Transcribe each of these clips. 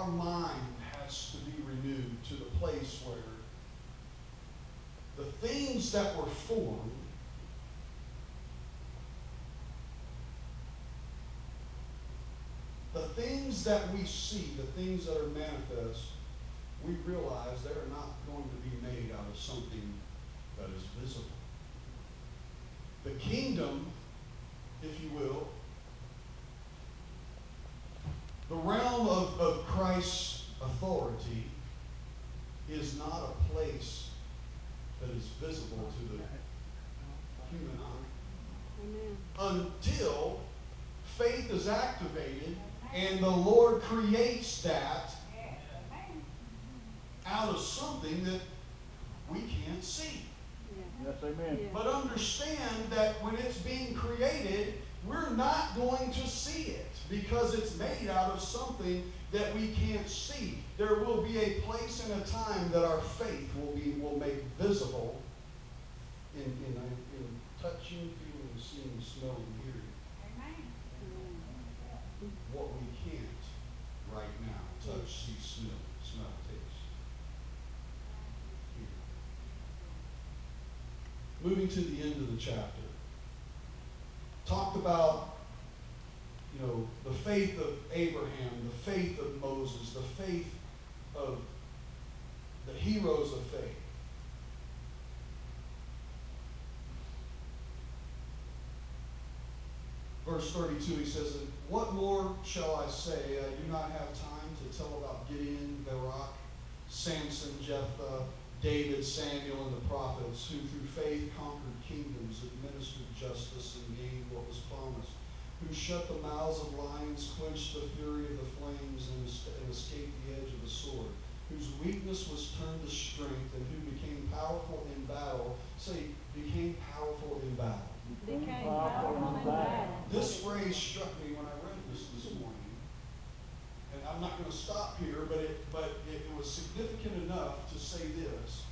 our mind has to be renewed to the place where the things that were formed the things that we see, the things that are manifest, we realize they are not going to be made out of something that is visible. The kingdom, if you will, the realm of, of Christ's authority is not a place that is visible to the human eye. Amen. Until faith is activated and the Lord creates that out of something that we can't see. Yes, amen. But understand that when it's being created, we're not going to see it because it's made out of something that we can't see. There will be a place and a time that our faith will be will make visible in, in, in touching, feeling, seeing, smelling, hearing what we can't right now touch, see, smell, smell, taste. Moving to the end of the chapter. Talked about, you know, the faith of Abraham, the faith of Moses, the faith of the heroes of faith. Verse 32, he says, What more shall I say? I do not have time to tell about Gideon, Barak, Samson, Jephthah, David, Samuel, and the prophets, who through faith conquered kingdoms, administered justice, and gained what was promised, who shut the mouths of lions, quenched the fury of the flames, and, escaped the edge of the sword, whose weakness was turned to strength, and who became powerful in battle. Say, became powerful in battle. Became Powerful in battle. This phrase struck me when I read this this morning. And I'm not going to stop here, but it, but it, it was significant enough to say this.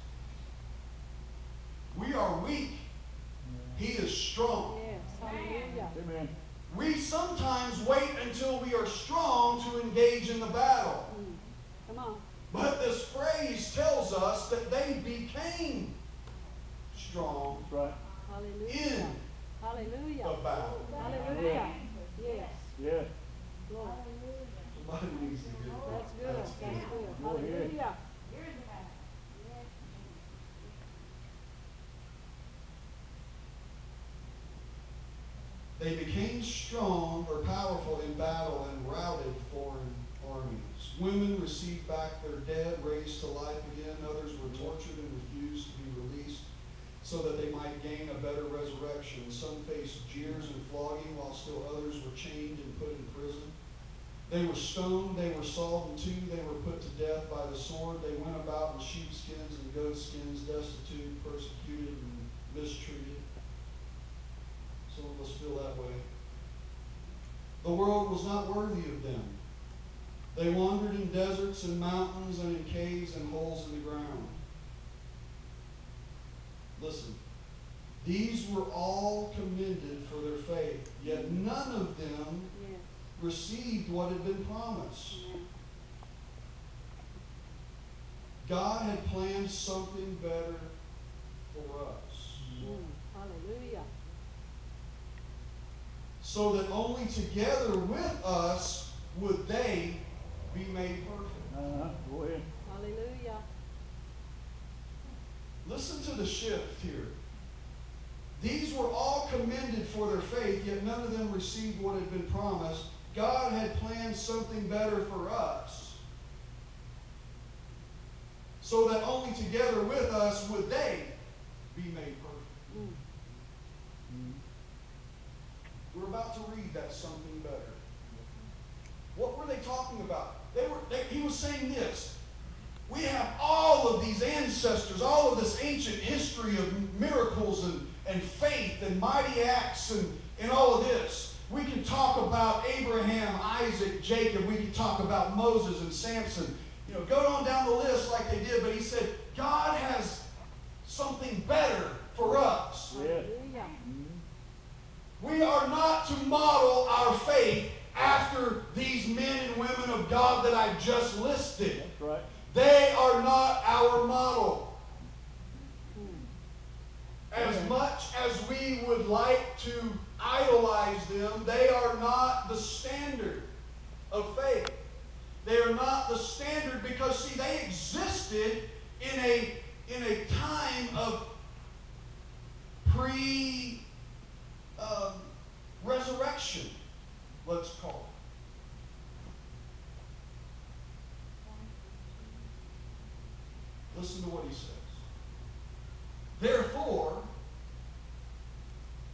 We are weak. He is strong. Yes. Amen. We sometimes wait until we are strong to engage in the battle. Mm. Come on. But this phrase tells us that they became strong right. Hallelujah. in Hallelujah. the battle. Hallelujah. Yes. Yes. Lord. Somebody needs to get That's good. That's That's good. good. Go ahead. Hallelujah. They became strong or powerful in battle and routed foreign armies. Women received back their dead, raised to life again. Others were tortured and refused to be released so that they might gain a better resurrection. Some faced jeers and flogging, while still others were chained and put in prison. They were stoned, they were sawed in two, they were put to death by the sword. They went about in sheepskins and goatskins, destitute, persecuted, and mistreated. Some of us feel that way. The world was not worthy of them. They wandered in deserts and mountains and in caves and holes in the ground. Listen, these were all commended for their faith, yet none of them. Received what had been promised. God had planned something better for us. Hallelujah. so that only together with us would they be made perfect. Uh-huh. Go ahead. Hallelujah. Listen to the shift here. These were all commended for their faith, yet none of them received what had been promised. God had planned something better for us, so that only together with us would they be made perfect. Mm. Mm. We're about to read that something better. What were they talking about? They were. They, he was saying this. We have all of these ancestors, all of this ancient history of miracles and, and faith and mighty acts and, and all of this. We can talk about Abraham, Isaac, Jacob. We can talk about Moses and Samson. You know, go on down the list like they did, but he said, God has something better for us. We are not to model our faith after these men and women of God that I just listed. Right. They are not our model. Hmm. As much as we would like to idolize them, they are not the standard of faith. They are not the standard because, see, they existed in a, in a time of pre um, resurrection, let's call it. Listen to what he says. Therefore,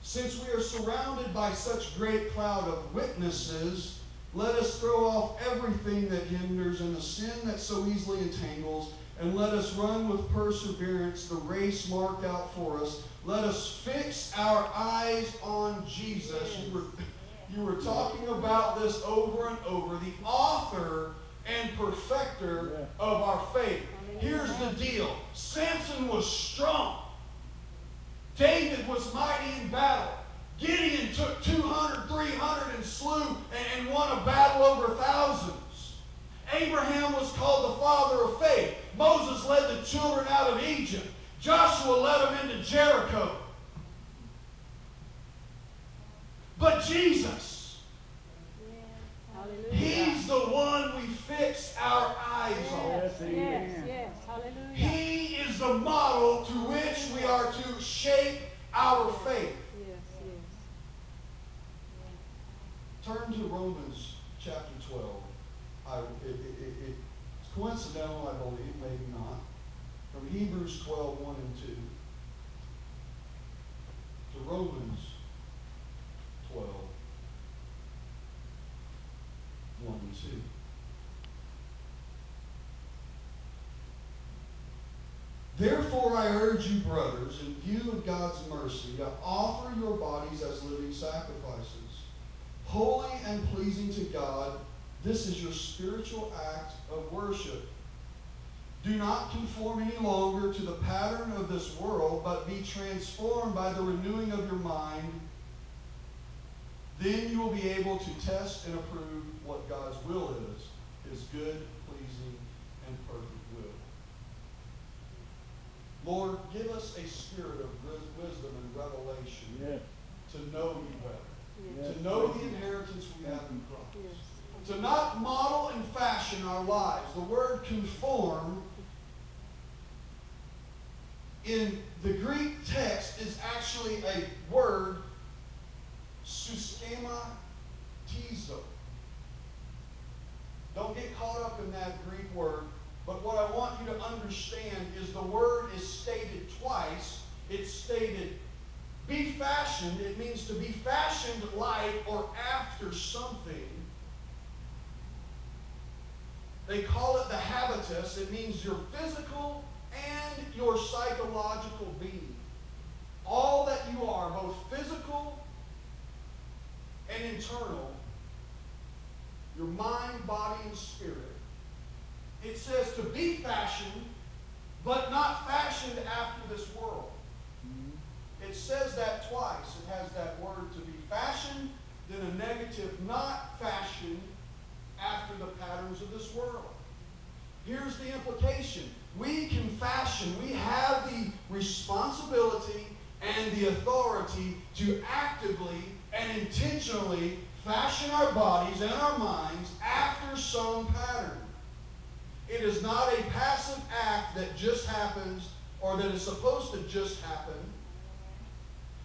since we are surrounded by such great cloud of witnesses, let us throw off everything that hinders and the sin that so easily entangles, and let us run with perseverance the race marked out for us. Let us fix our eyes on Jesus. You were, you were talking about this over and over. The author and perfecter of our faith. Here's the deal Samson was strong. David was mighty in battle. Gideon took 200, 300 and slew and, and won a battle over thousands. Abraham was called the father of faith. Moses led the children out of Egypt. Joshua led them into Jericho. But Jesus, Hallelujah. He's the one we fix our eyes on. Yes, Yes, yes, yes. Hallelujah. He is the model to which we are to shape our faith. Yes, yes. Turn to Romans chapter 12. I, it, it, it, it's coincidental, I believe, maybe not. From Hebrews 12, 1 and 2 to Romans 12, 1 and 2. Therefore, I urge you, brothers, in view of God's mercy, to offer your bodies as living sacrifices, holy and pleasing to God. This is your spiritual act of worship. Do not conform any longer to the pattern of this world, but be transformed by the renewing of your mind. Then you will be able to test and approve what God's will is, his good, pleasing, and perfect. Lord, give us a spirit of wisdom and revelation Yes. to know you better, Yes, to know the inheritance we have in Christ, yes. to not model and fashion our lives. The word conform in the Greek text is actually a word suskema tizo. Don't get caught up in that Greek word. But what I want you to understand is the word is stated twice. It's stated be fashioned. It means to be fashioned like or after something. They call it the habitus. It means your physical and your psychological being. All that you are, both physical and internal, your mind, body, and spirit. It says to be fashioned, but not fashioned after this world. Mhm. It says that twice. It has that word to be fashioned, then a negative, not fashioned after the patterns of this world. Here's the implication. We can fashion, we have the responsibility and the authority to actively and intentionally fashion our bodies and our minds after some pattern. It is not a passive act that just happens or that is supposed to just happen.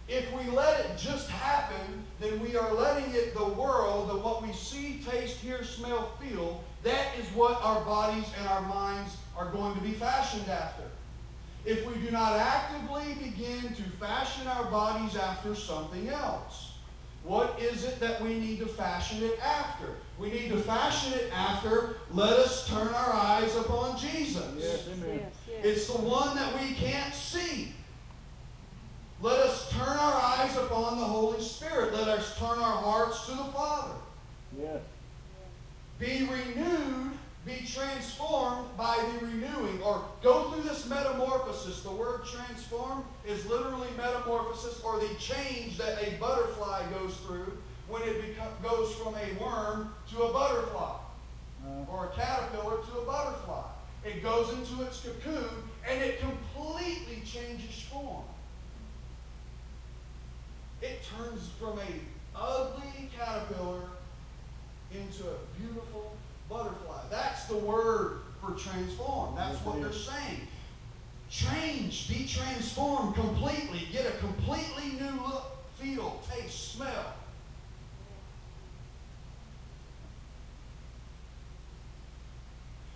If we let it just happen, then we are letting it, the world, the what we see, taste, hear, smell, feel, that is what our bodies and our minds are going to be fashioned after. If we do not actively begin to fashion our bodies after something else, what is it that we need to fashion it after? We need to fashion it after, let us turn our eyes upon Jesus. Yes, amen. Yes, yes. It's the one that we can't see. Let us turn our eyes upon the Holy Spirit. Let us turn our hearts to the Father. Yes. Be renewed, be transformed by the renewing, or go through this metamorphosis. The word transform is literally metamorphosis, or the change that a butterfly goes through when it beco- goes from a worm to a butterfly Uh, or a caterpillar to a butterfly. It goes into its cocoon and it completely changes form. It turns from a ugly caterpillar into a beautiful butterfly. That's the word for transform. That's what they're saying. Change, be transformed completely. Get a completely new look, feel, taste, smell.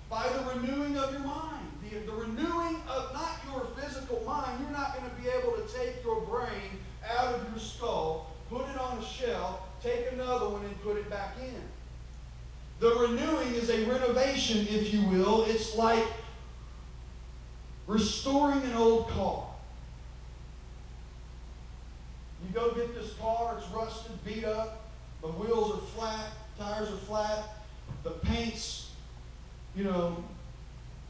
By the renewing of your mind. The, the renewing of not your physical mind. You're not going to be able to take your brain out of your skull, put it on a shelf, take another one, and put it back in. The renewing is a renovation, if you will. It's like restoring an old car. You go get this car, it's rusted, beat up, the wheels are flat, tires are flat, the paint's you know,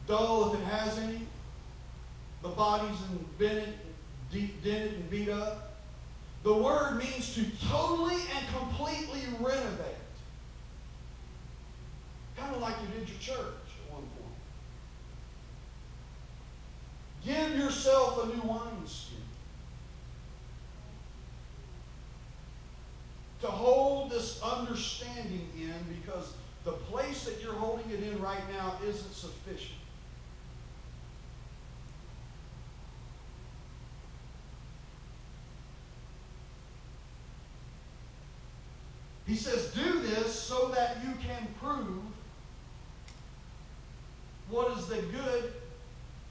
dull if it has any. The body's in dented, deep dented and beat up. The word means to totally and completely renovate. Kind of like you did your church at one point. Give yourself a new wineskin. To hold this understanding in because the place that you're holding it in right now isn't sufficient. He says, Do this so that you can prove what is the good,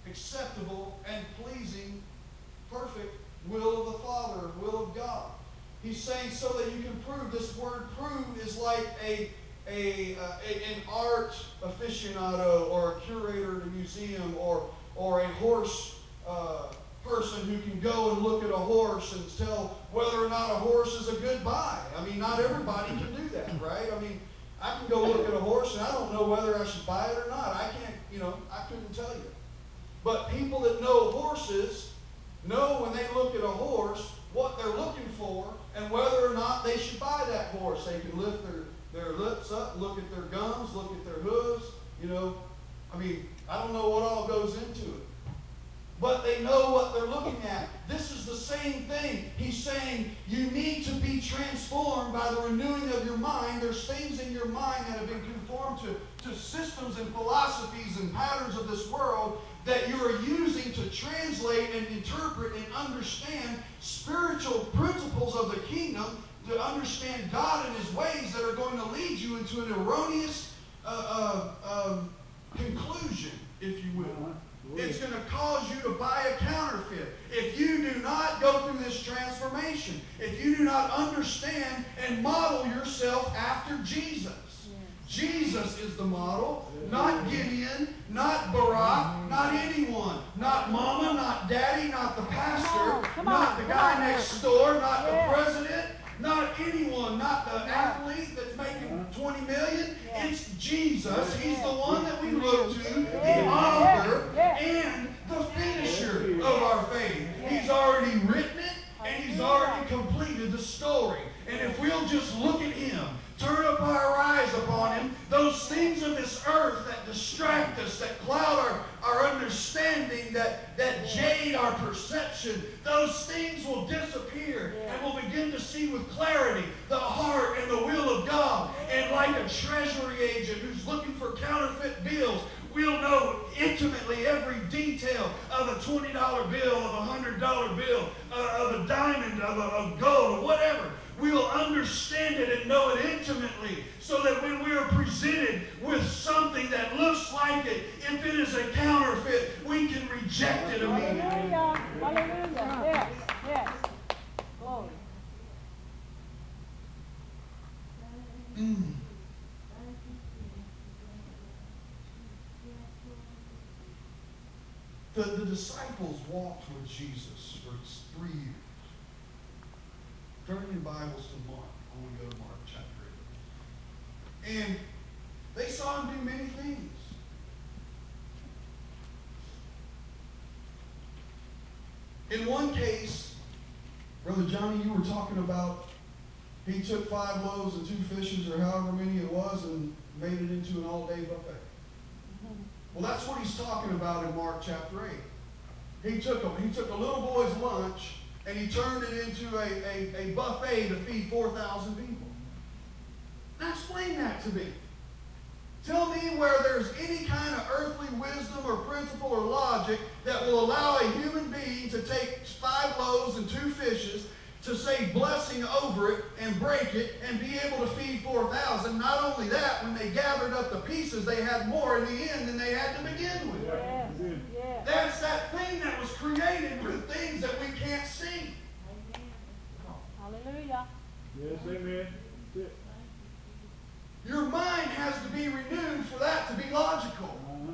acceptable, and pleasing, perfect will of the Father, will of God. He's saying so that you can prove. This word prove is like a a, uh, a, an art aficionado or a curator at a museum or, or a horse uh, person who can go and look at a horse and tell whether or not a horse is a good buy. I mean, not everybody can do that, right? I mean, I can go look at a horse and I don't know whether I should buy it or not. I can't, you know, I couldn't tell you. But people that know horses know when they look at a horse what they're looking for and whether or not they should buy that horse. They can lift their their lips up, look at their gums, look at their hooves. You know, I mean, I don't know what all goes into it. But they know what they're looking at. This is the same thing. He's saying you need to be transformed by the renewing of your mind. There's things in your mind that have been conformed to, to systems and philosophies and patterns of this world that you are using to translate and interpret and understand spiritual principles of the kingdom to understand God and His ways that are going to lead you into an erroneous uh, uh, um, conclusion, if you will. It's going to cause you to buy a counterfeit. If you do not go through this transformation, if you do not understand and model yourself after Jesus. Jesus is the model, not Gideon, not Barak, not anyone, not mama, not daddy, not the pastor, not the guy next door, not the president, not anyone, not the athlete that's making 20 million. It's Jesus. He's the one that we look to, the author and the finisher of our faith. He's already written it and he's already completed the story. And if we'll just look at him turn up our eyes upon him, those things of this earth that distract us, that cloud our, our understanding, that, that jade our perception, those things will disappear and we'll begin to see with clarity the heart and the will of God. And like a treasury agent who's looking for counterfeit bills, we'll know intimately every detail of a $20 bill, of a $100 bill, uh, of a diamond, of, a, of gold, or whatever we will understand it and know it intimately so that when we are presented with something that looks like it, if it is a counterfeit, we can reject it immediately. Hallelujah. Hallelujah. Yes. Yes. Glory. Mm. The, the disciples walked with Jesus for three years. Turn your Bibles to Mark. I want to go to Mark chapter 8. And they saw him do many things. In one case, Brother Johnny, you were talking about he took five loaves and two fishes, or however many it was, and made it into an all-day buffet. Mm-hmm. Well, that's what he's talking about in Mark chapter 8. He took a, he took a little boy's lunch and he turned it into a, a, a buffet to feed 4,000 people. Now explain that to me. Tell me where there's any kind of earthly wisdom or principle or logic that will allow a human being to take five loaves and two fishes to say blessing over it and break it and be able to feed 4,000. Not only that, when they gathered up the pieces, they had more in the end than they had to begin with. Yes, yes. That's that thing that was created with things that we can't see. Hallelujah. Yes, amen. Your mind has to be renewed for that to be logical. Uh-huh.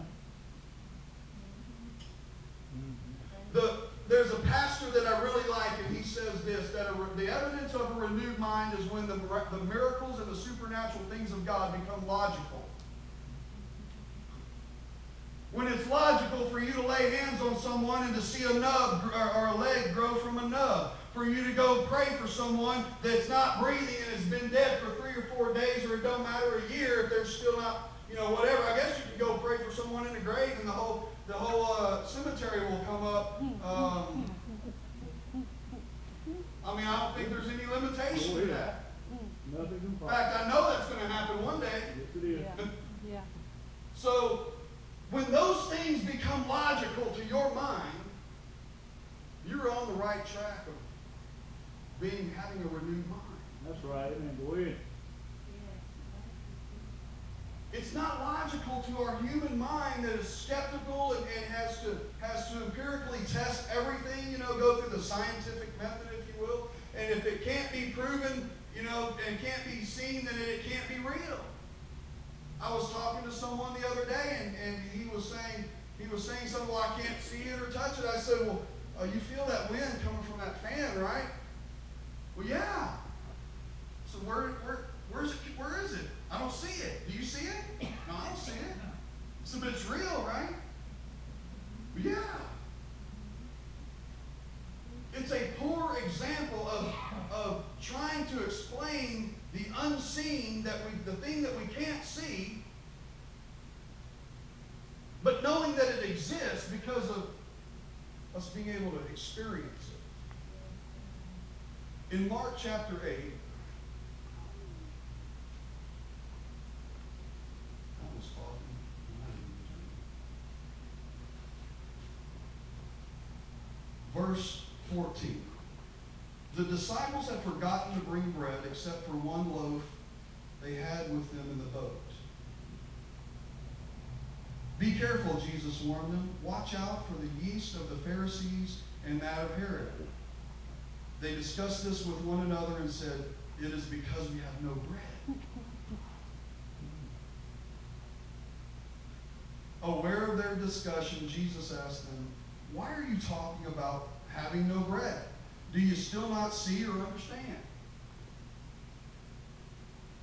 The, there's a pastor that I really like, and he says this that a, the evidence of a renewed mind is when the, the miracles and the supernatural things of God become logical. When it's logical for you to lay hands on someone and to see a nub or, or a leg grow from a nub, for you to go pray for someone that's not breathing and has been dead for three or four days, or it don't matter a year if they're still not, you know, whatever. I guess you can go pray for someone in the grave and the whole the whole uh, cemetery will come up. Um, I mean, I don't think there's any limitation to that. Nothing In fact, I know that's going to happen one day. Yes, it is. Yeah, yeah. So, when those things become logical to your mind, you're on the right track of being having a renewed mind. That's right, amen. Go ahead. It's not logical to our human mind that is skeptical and, and has to has to empirically test everything, you know, go through the scientific method, if you will. And if it can't be proven, you know, and can't be seen, then it can't be real. I was talking to someone the other day, and, and he was saying he was saying something. Well, I can't see it or touch it. I said, Well, uh, you feel that wind coming from that fan, right? Well, yeah. So where where where's it? Where is it? I don't see it. Do you see it? No, I don't see it. So, but it's real, right? Well, yeah. It's a poor example of, of the unseen that we, the thing that we can't see, but knowing that it exists because of us being able to experience it. In Mark chapter 8, I was talking. Verse 14. The disciples had forgotten to bring bread except for one loaf they had with them in the boat. Be careful, Jesus warned them. Watch out for the yeast of the Pharisees and that of Herod. They discussed this with one another and said, It is because we have no bread. Aware of their discussion, Jesus asked them, Why are you talking about having no bread? Do you still not see or understand?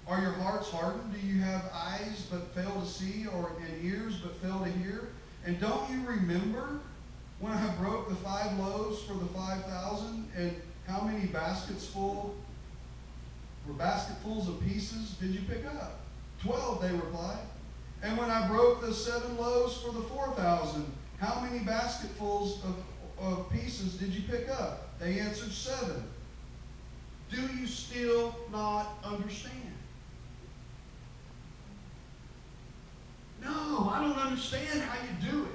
Are your hearts hardened? Do you have eyes but fail to see, or and ears but fail to hear? And don't you remember when I broke the five loaves for the five thousand, and how many baskets full were basketfuls of pieces did you pick up? Twelve, they replied. And when I broke the seven loaves for the four thousand, how many basketfuls of, of pieces did you pick up? They answered seven. Do you still not understand? No, I don't understand how you do it.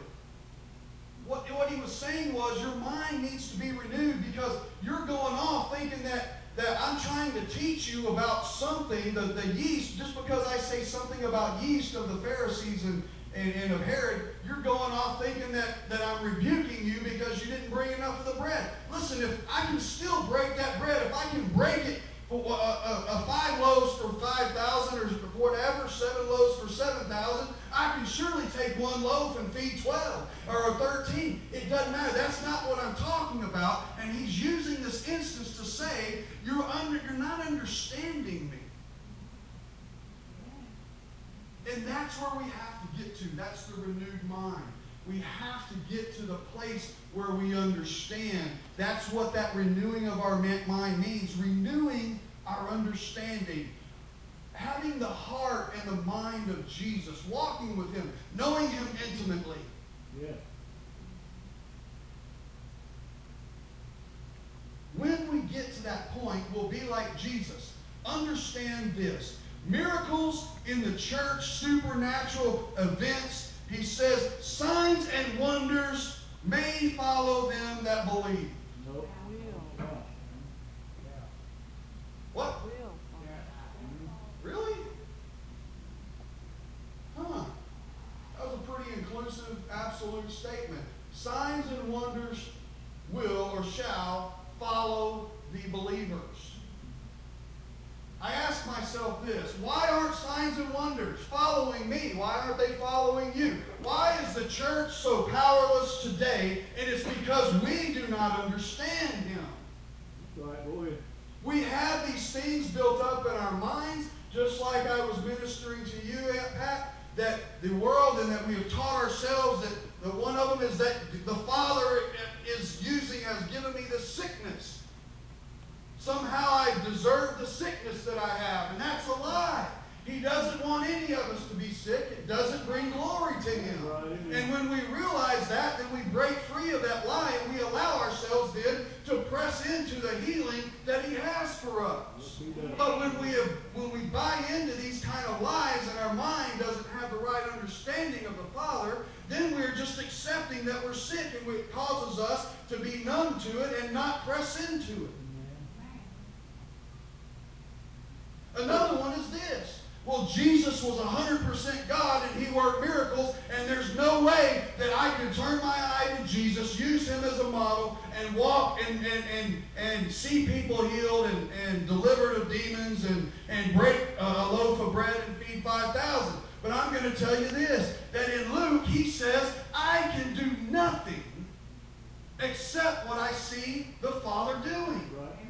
What, what he was saying was your mind needs to be renewed because you're going off thinking that, that I'm trying to teach you about something, the, the yeast, just because I say something about yeast of the Pharisees and, and, and of Herod, you're going off thinking that, that I'm rebuking you because you didn't bring enough of the bread. Listen, if I can still break that bread, if I can break it for uh, uh, uh, five loaves for 5,000 or whatever, seven loaves for 7,000, I can surely take one loaf and feed 12 or 13. It doesn't matter. That's not what I'm talking about. And he's using this instance to say, you're, under, you're not understanding me. And that's where we have to get to. That's the renewed mind. We have to get to the place where we understand. That's what that renewing of our mind means. Renewing our understanding, having the heart and the mind of Jesus, walking with Him, knowing Him intimately. Yeah. When we get to that point, we'll be like Jesus. Understand this. Miracles in the church, supernatural events, he says, signs and wonders may follow them that believe. Nope. What? Really? Huh. That was a pretty inclusive, absolute statement. Signs and wonders will or shall follow the believers. I ask myself this why aren't signs and wonders following me? Why aren't they following you? Why is the church so powerless today? And it's because we do not understand Him. That's right, go ahead. We have these things built up in our minds, just like I was ministering to you, Aunt Pat, that the world and that we have taught ourselves that the one of them is that the Father is using, has given me this sickness. Somehow I deserve the sickness that I have, and that's a lie. He doesn't want any of us to be sick. It doesn't bring glory to Him. And when we realize that, then we break free of that lie and we allow ourselves then to press into the healing that He has for us. But when we have, when we buy into these kind of lies and our mind doesn't have the right understanding of the Father, then we're just accepting that we're sick and it causes us to be numb to it and not press into it. Another one is this. Well, Jesus was 100% God and he worked miracles, and there's no way that I can turn my eye to Jesus, use him as a model, and walk and, and, and, and see people healed and, and delivered of demons and, and break a loaf of bread and feed 5,000. But I'm going to tell you this that in Luke, he says, I can do nothing except what I see the Father doing. Right.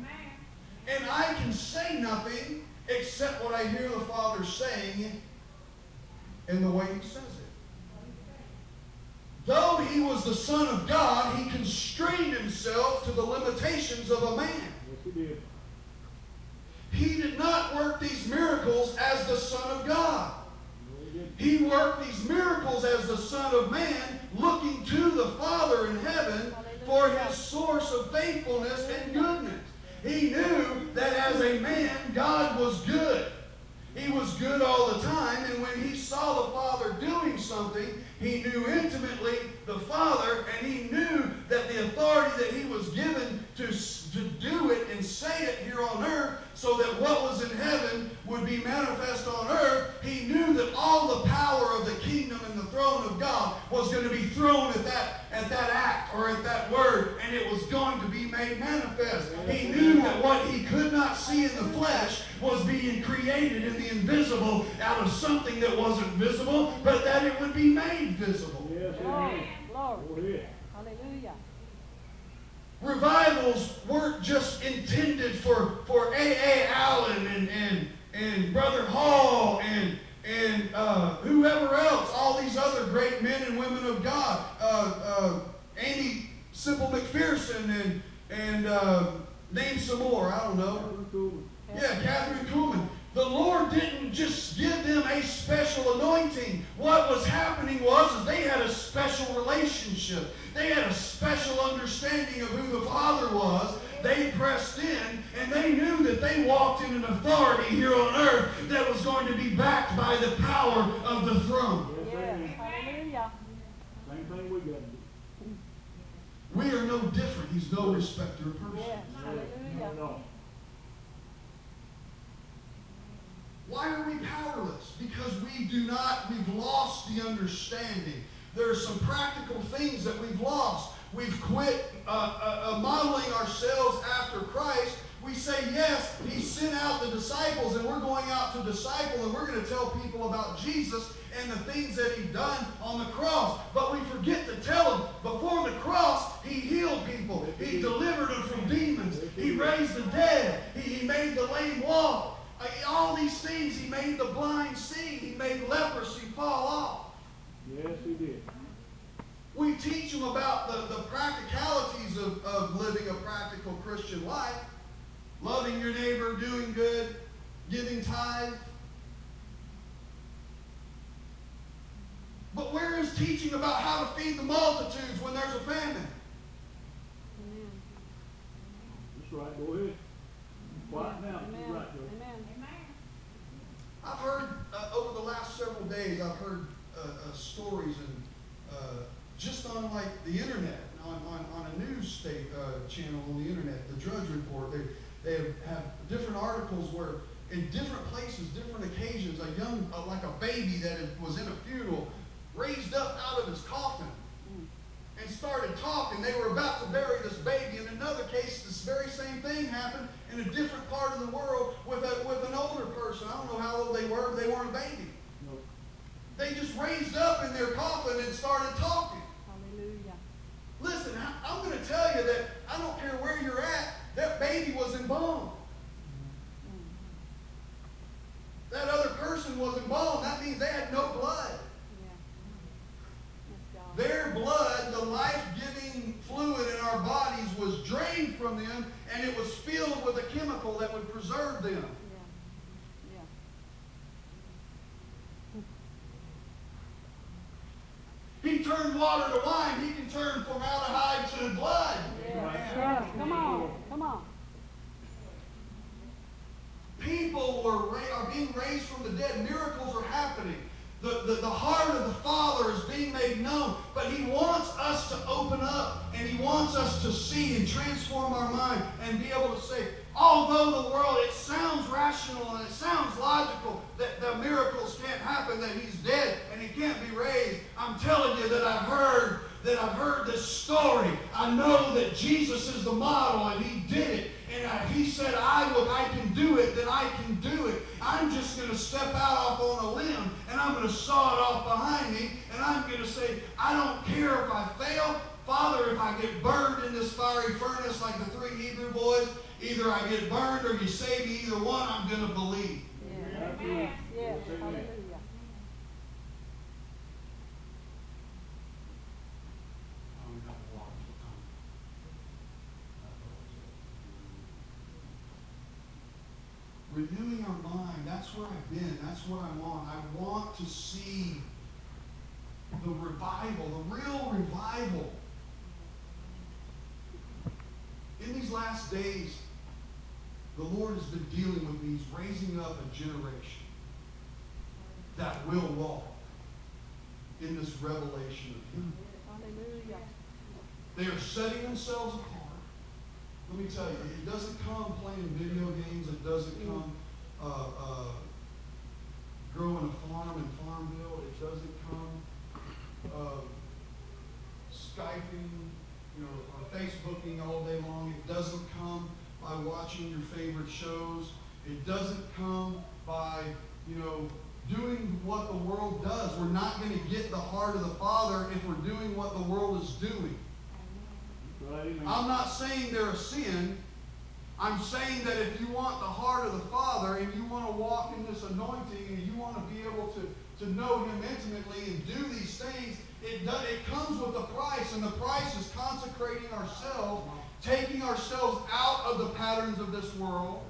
And I can say nothing except what I hear the Father saying in the way He says it. Though He was the Son of God, He constrained Himself to the limitations of a man. Yes, he did. He did not work these miracles as the Son of God. He worked these miracles as the Son of Man, looking to the Father in heaven for his source of faithfulness and goodness. He knew that as a man, God was good. He was good all the time, and when he saw the Father doing something, he knew intimately the Father, and he Hallelujah. Revivals weren't just intended for, for A.A. Allen and, and, and Brother Hall and, and uh, whoever else, all these other great men and women of God. Uh, uh, Aimee Semple McPherson and, and uh, name some more, I don't know. Yeah, Kathryn Kuhlman. The Lord didn't just give them a special anointing. What was happening was is they had a special relationship. They had a special understanding of who the Father was. They pressed in and they knew that they walked in an authority here on earth that was going to be backed by the power of the throne. Yes, Yes. amen. Hallelujah. Same thing we got to do. We are no different. He's no respecter of persons. Yes. Not Hallelujah. at all. Why are we powerless? Because we do not, we've lost the understanding. There are some practical things that we've lost. We've quit uh, uh, uh, modeling ourselves after Christ. We say, yes, He sent out the disciples, and we're going out to disciple, and we're going to tell people about Jesus and the things that He done on the cross. But we forget to tell them before the cross, He healed people, He delivered them from demons, He raised the dead, He, he made the lame walk. Uh, all these things, He made the blind see, He made leprosy fall off. Yes, he did. We teach them about the, the practicalities of, of living a practical Christian life. Loving your neighbor, doing good, giving tithe. But where is teaching about how to feed the multitudes when there's a famine? Amen. That's right, go ahead. Quiet now, Amen. right, Joe. Amen. I've heard uh, over the last several days, I've heard uh, uh, stories and uh, just on like the internet, on, on, on a news state uh, channel on the internet, the Drudge Report. They they have, have different articles where in different places, different occasions, a young uh, like a baby that was in a funeral raised up out of his coffin and started talking. They were about to bury this baby. In another case, this very same thing happened in a different part of the world with a, with an older person. I don't know how old they were, but they weren't a baby. No, They just raised up in their coffin and started talking. Hallelujah. Listen, I- I'm going to tell you that I don't care where you're at, that baby was embalmed. Mm. That other person was embalmed. That means they had no blood. Yeah. Yes, God. Their blood, the life giving fluid in our bodies, was drained from them and it was filled with a chemical that would preserve them. Yeah. Yeah. He turned water to wine, he can turn formaldehyde to blood. Come on. Come on. People were are being raised from the dead. Miracles are happening. The, the, the heart of the Father is being made known, but He wants us to open up and He wants us to see and transform our mind and be able to say, although the world, it sounds rational and it sounds logical that the miracles can't happen, that He's dead and He can't be raised. I'm telling you that I've heard that I've heard this story. I know that Jesus is the model and He did it. And He said, I will, I can do it, then I can do it. I'm just going to step out off on a limb I'm going to saw it off behind me and I'm going to say, I don't care if I fail. Father, if I get burned in this fiery furnace like the three Hebrew boys, either I get burned or you save me, either one, I'm going to believe. Yes. Absolutely. Yes. Yes, amen. Hallelujah. renewing our mind. That's where I've been. That's what I want. I want to see the revival, the real revival. In these last days, the Lord has been dealing with me. He's raising up a generation that will walk in this revelation of Him. Hallelujah. They are setting themselves apart. Let me tell you, it doesn't come playing video games. It doesn't come uh, uh, growing a farm in Farmville. It doesn't come uh, Skyping, you know, or Facebooking all day long. It doesn't come by watching your favorite shows. It doesn't come by, you know, doing what the world does. We're not going to get the heart of the Father if we're doing what the world is doing. I'm not saying they're a sin. I'm saying that if you want the heart of the Father and you want to walk in this anointing and you want to be able to, to know Him intimately and do these things, it, do, it comes with a price, and the price is consecrating ourselves, taking ourselves out of the patterns of this world.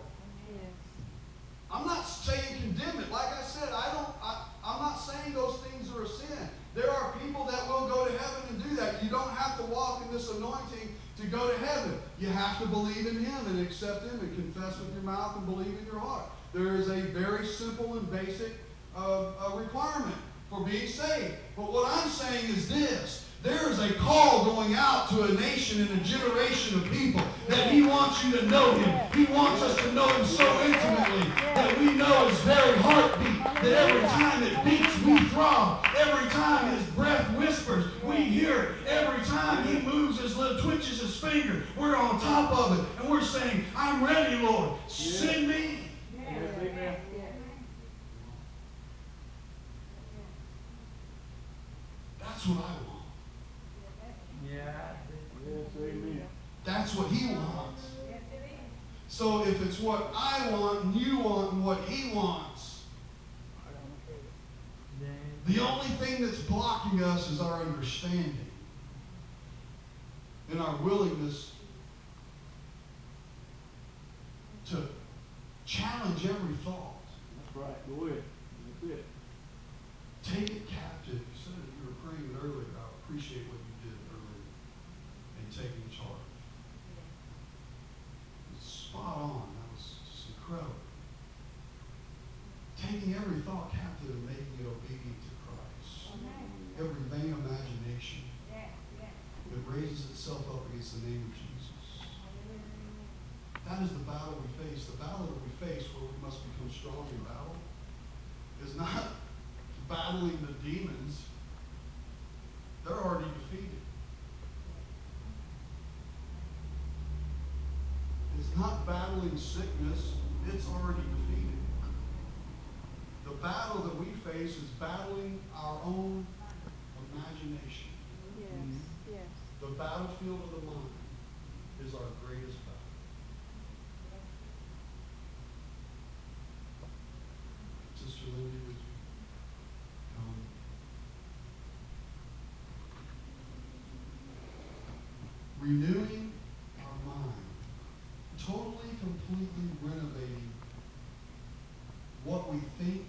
I'm not saying condemn it. Like I said, I don't. I, I'm not saying those things are a sin. There are people that will go to heaven and do that. You don't have to walk in this anointing to go to heaven. You have to believe in Him and accept Him and confess with your mouth and believe in your heart. There is a very simple and basic uh, uh, requirement for being saved. But what I'm saying is this. There is a call going out to a nation and a generation of people that He wants you to know Him. He wants us to know Him so intimately that we know His very heartbeat. That every time it beats, we throb. Every time His breath whispers, we hear it. Every time He moves His lips, twitches His finger, we're on top of it. And we're saying, I'm ready, Lord. Send me. Amen. That's what I want. That's what He wants. So if it's what I want and you want and what He wants, the only thing that's blocking us is our understanding and our willingness to Challenge every thought. That's right, go ahead. That's it. Take it captive. You said it, you were praying it earlier. I appreciate what you did earlier in taking charge. It's spot on. That was just incredible. Taking every thought captive and making it obedient to Christ. Every vain imagination that raises itself up against the name of Jesus. That is the battle we face. The battle that we face where we must become strong in battle is not battling the demons. They're already defeated. It's not battling sickness. It's already defeated. The battle that we face is battling our own imagination. Yes, yes. The battlefield of the mind is our greatest battle. Sister Lindy, would you come? Renewing totally, completely renovating what we think,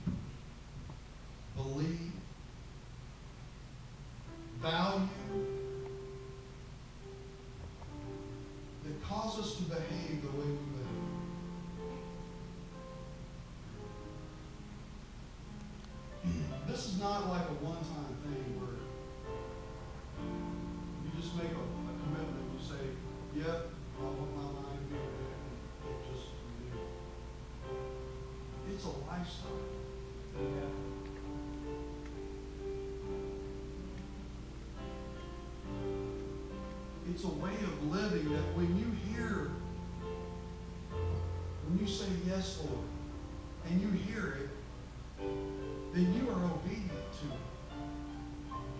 It's a way of living that when you hear, when you say yes, Lord, and you hear it, then you are obedient to it.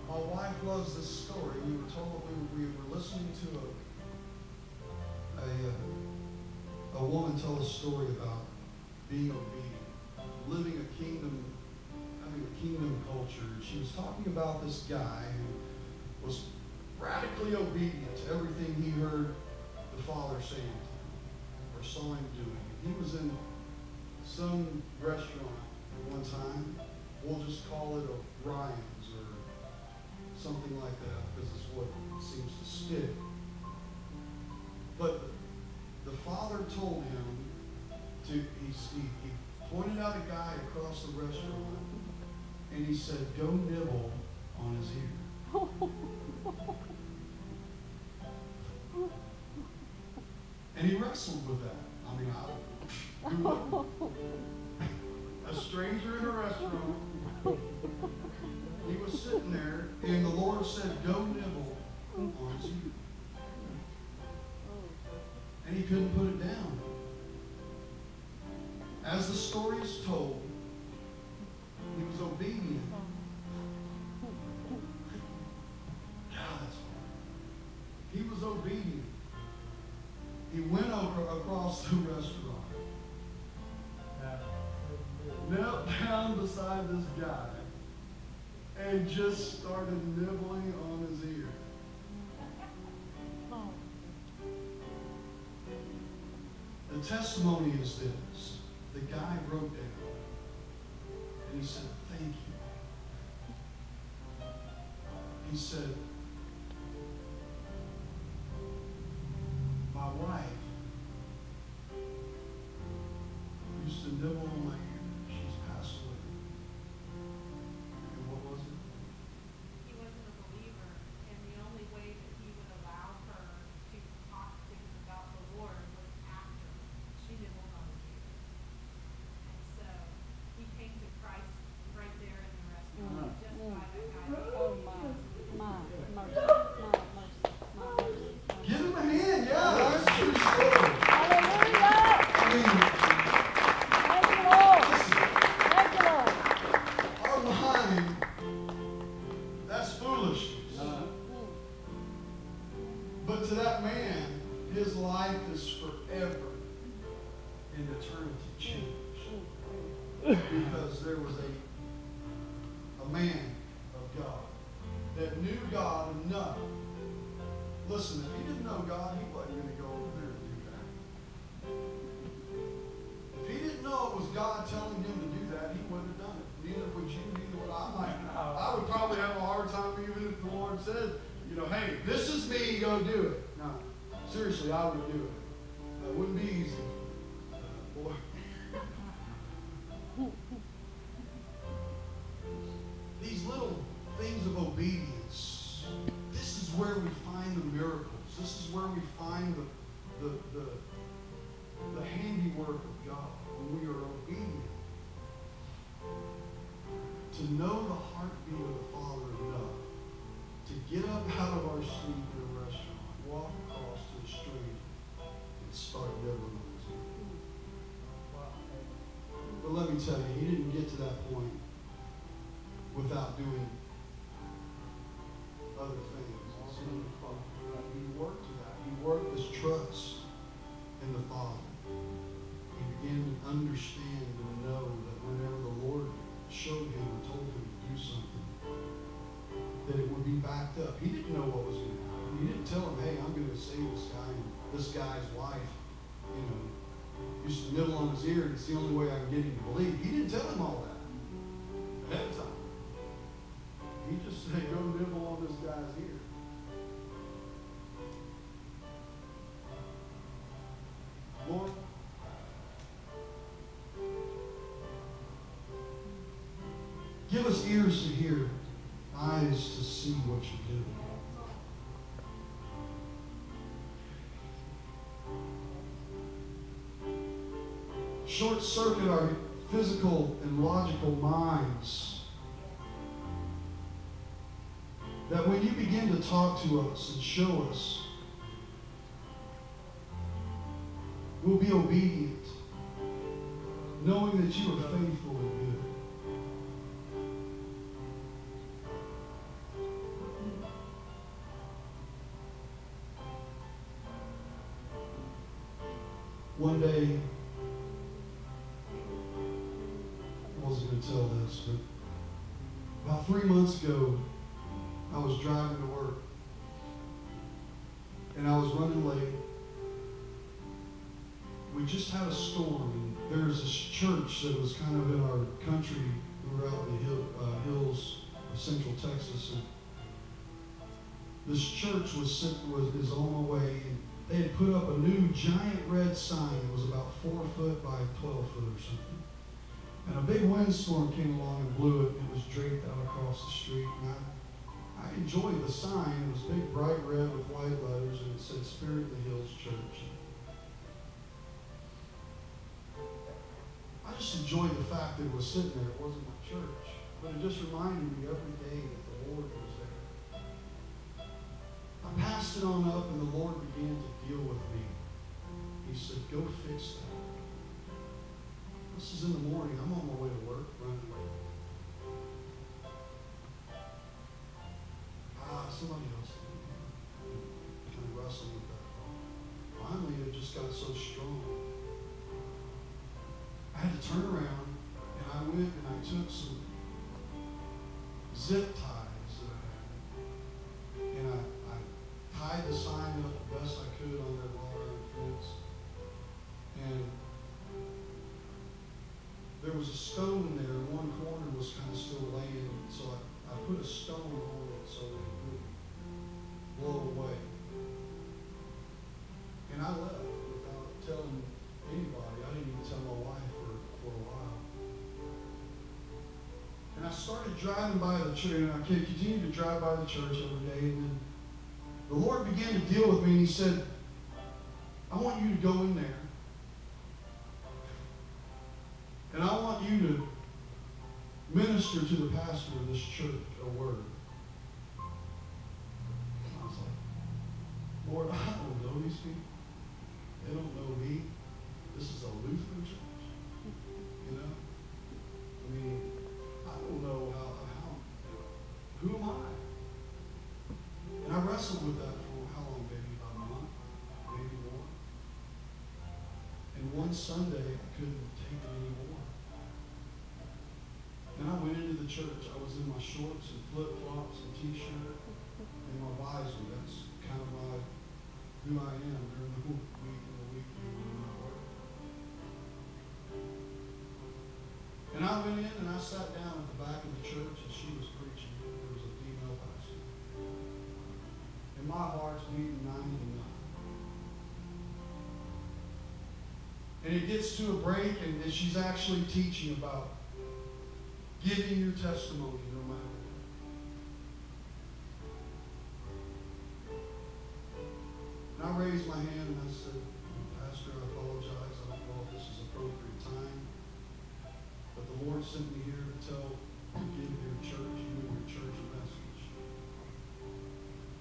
My wife loves this story. We were told we were, we were listening to a a, uh, a woman tell a story about being obedient, living a kingdom, having a kingdom culture. She was talking about this guy who was radically obedient to everything he heard the Father saying to him or saw him doing. He was in some restaurant at one time. We'll just call it a Ryan's or something like that because it's what seems to stick. But the Father told him to, he, he, he pointed out a guy across the restaurant and he said, Don't nibble on his ear. And he wrestled with that. I mean, I, a stranger in a restaurant. He was sitting there, and the Lord said, Don't nibble on his ear," and he couldn't put it down. As the story is told, he was obedient. God. He was obedient. He went over across the restaurant, knelt down beside this guy, and just started nibbling on his ear. The testimony is this. The guy wrote down and he said, Thank you. He said, hey, this is me, go do it. No, seriously, I would do it. It wouldn't be easy. 27, you didn't get to that point without doing other things. He worked to that. He worked this trust in the Father. He began to understand and know that whenever the Lord showed him and told him to do something, that it would be backed up. He didn't know what was going to happen. He didn't tell him, hey, I'm going to save this guy and this guy's wife, you know, used to nibble on his ear, and it's the only way I can get him Said, go nibble on this guy's ear. Lord, give us ears to hear, eyes to see what you're doing. Short circuit our physical and logical minds. To talk to us and show us, we'll be obedient, knowing that you are faithful church was, sent, was is on the way. And they had put up a new giant red sign that was about four foot by 12 foot or something. And a big windstorm came along and blew it, it was draped out across the street. And I, I enjoyed the sign. It was big, bright red with white letters, and it said Spirit of the Hills Church. I just enjoyed the fact that it was sitting there. It wasn't my church. But it just reminded me every day that the Lord passed it on up, and the Lord began to deal with me. He said, Go fix that. This is in the morning. I'm on my way to work, running late. Ah, somebody else kind of wrestled with that. Finally, it just got so strong. I had to turn around, and I went and I took some zip ties tied the sign up the best I could on that wrought fence. And there was a stone there, and one corner was kind of still laying, so I, I put a stone on it so that it wouldn't blow away. And I left without telling anybody. I didn't even tell my wife for, for a while. And I started driving by the church, and I continued to drive by the church every day, and then the Lord began to deal with me, and He said, I want you to go in there. And I want you to minister to the pastor of this church a word. Sunday, I couldn't take it anymore. And I went into the church. I was in my shorts and flip-flops and t-shirt and my visor. That's kind of my, who I am during the week and the weekend and my work. And I went in and I sat down at the back of the church and she was preaching. There was a female pastor. And my heart's beating 90 And it gets to a break, and she's actually teaching about giving your testimony no matter what. And I raised my hand and I said, Pastor, I apologize. I don't know if this is appropriate time. But the Lord sent me here to tell, to give your church, you and your church a message.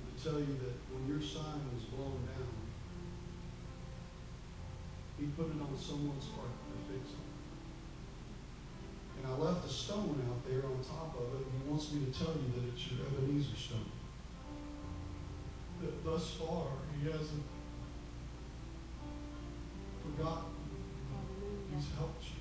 To tell you that when your sign was blown down, He put it on someone's heart to fix it. And I left a stone out there on top of it, and He wants me to tell you that it's your Ebenezer stone. That thus far, He hasn't forgotten. He's helped you.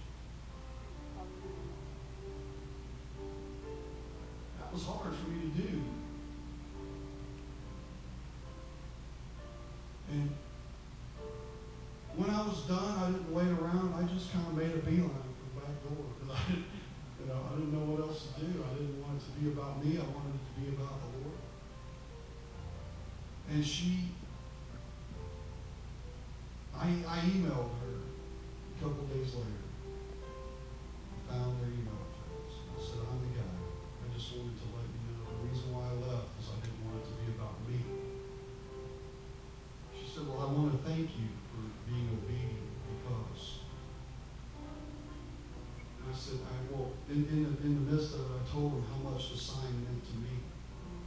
Said, I well, in, in, the, in the midst of it, I told them how much the sign meant to me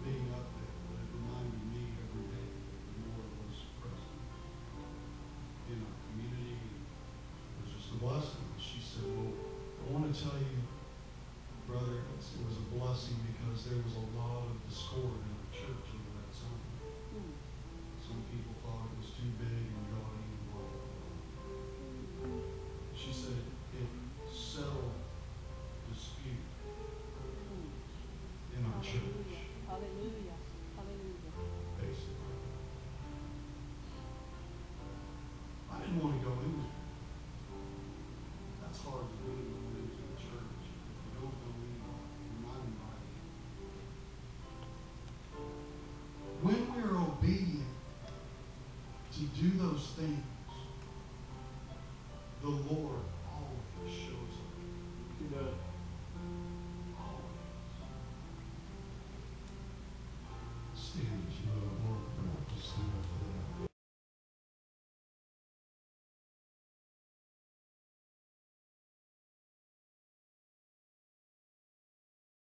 being up there. That it reminded me every day the Lord was present in our community. It was just a blessing. She said, Well, I want to tell you, brother, it was a blessing because there was a lot do those things